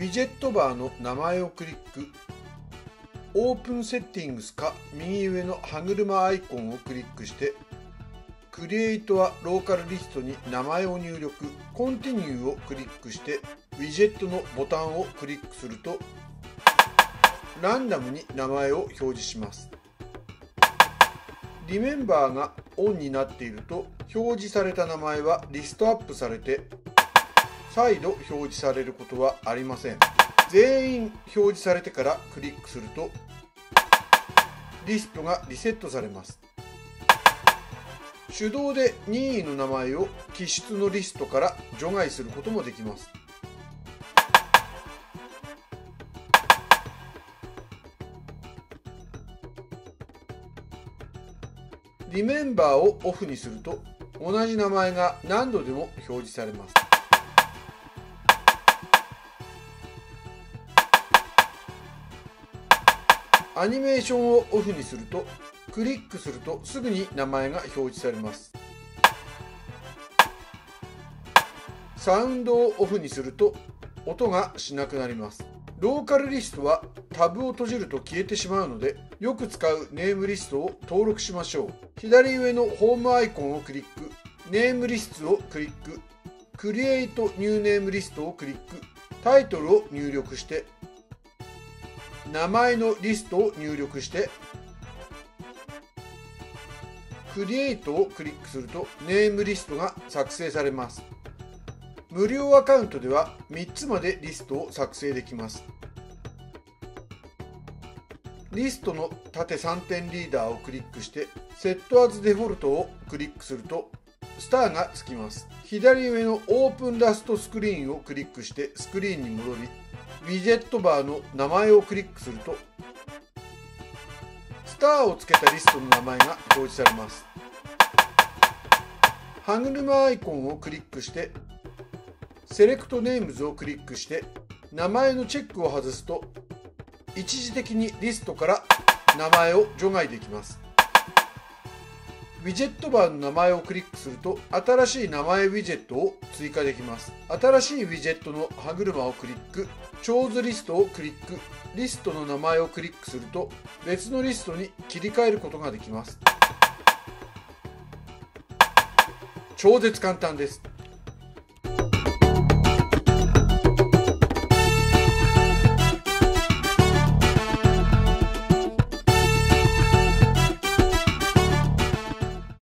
ウィジェットバーの名前をクリック。オープンセッティングスか右上の歯車アイコンをクリックしてクリエイトはローカルリストに名前を入力。コンティニューをクリックしてウィジェットのボタンをクリックするとランダムに名前を表示します。リメンバーがオンになっていると表示された名前はリストアップされて再度表示されることはありません。全員表示されてからクリックするとリストがリセットされます。手動で任意の名前を機種のリストから除外することもできます。リメンバーをオフにすると同じ名前が何度でも表示されます。アニメーションをオフにするとクリックするとすぐに名前が表示されます。サウンドをオフにすると音がしなくなります。ローカルリストはタブを閉じると消えてしまうのでよく使うネームリストを登録しましょう。左上のホームアイコンをクリックネームリストをクリッククリエイトニューネームリストをクリックタイトルを入力して名前のリストを入力してクリエイトをクリックするとネームリストが作成されます。無料アカウントでは3つまでリストを作成できます。リストの縦3点リーダーをクリックしてセットアズデフォルトをクリックするとスターがつきます。左上のオープンラストスクリーンをクリックしてスクリーンに戻りウィジェットバーの名前をクリックするとスターをつけたリストの名前が表示されます。歯車アイコンをクリックしてセレクトネームズをクリックして名前のチェックを外すと一時的にリストから名前を除外できます。ウィジェットバーの名前をクリックすると新しい名前ウィジェットを追加できます。新しいウィジェットの歯車をクリック。チョーズリストをクリック。リストの名前をクリックすると別のリストに切り替えることができます。超絶簡単です。